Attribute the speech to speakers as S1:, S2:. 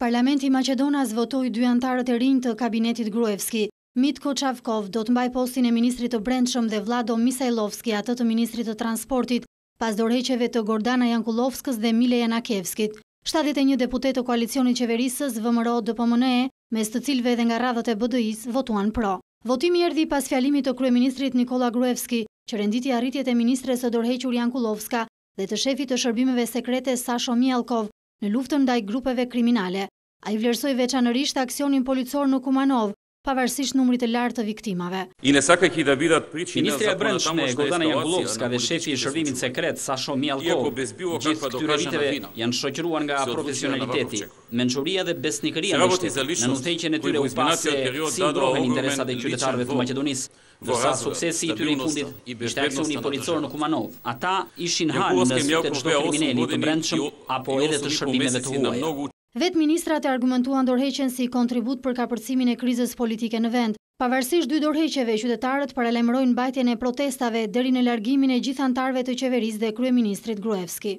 S1: Parlamenti maqedonas votoi dy anëtarët e rinj të kabinetit Gruevski. Mitko Çavkov do të mbajë postin e ministrit të Brendshëm dhe Vllado Misajllovski atë të ministrit të Transportit, pas dorëheqjeve të Gordana Jankullovskës dhe Mile Janakevskit. Shtatëdhjetë e një deputetë të koalicionit qeverisës VMRO-DPMNE, mes të cilëve edhe nga radhët e BDI-së, votuan pro. Votimi erdhi pas fjalimit të kryeministrit Nikolla Gruevski, që renditi arritjet e ministres së dorëhequr Jankullovska dhe të shefit të shërbimeve sekrete Sasho Mijallkov në luftën ndaj grupeve kriminale. Ai vlerësoi veçanërisht aksionin policor në Kumanovë, pavarësisht numrit të lartë të viktimave.
S2: Ministrja e Brendshme Gordana Jankullovska dhe shefi i shërbimit sekret Sasho Mijallkov, gjithë këtyre viteve janë shoqëruar nga profesionaliteti, mençuria dhe besnikëria ndaj shtetit. Nën udhëheqjen e tyre u pa se si mbrohen interesat e qytetarëve të Maqedonisë. Ndërsa suksesi i tyre i fundit ishte aksioni policor në Kumanovë. Ata ishin halë në sytë e çdo krimineli të brendshëm apo edhe të shërbimeve të huaja.
S1: Vetë ministrat e argumentuan dorëheqjen si kontribut për kapërcimin e krizës politike në vend. Pavarësisht dy dorëheqjeve, qytetarët paralajmërojnë mbajtjen e protestave deri në largimin e gjithë anëtarëve të qeverisë dhe kryeministrit Gruevski.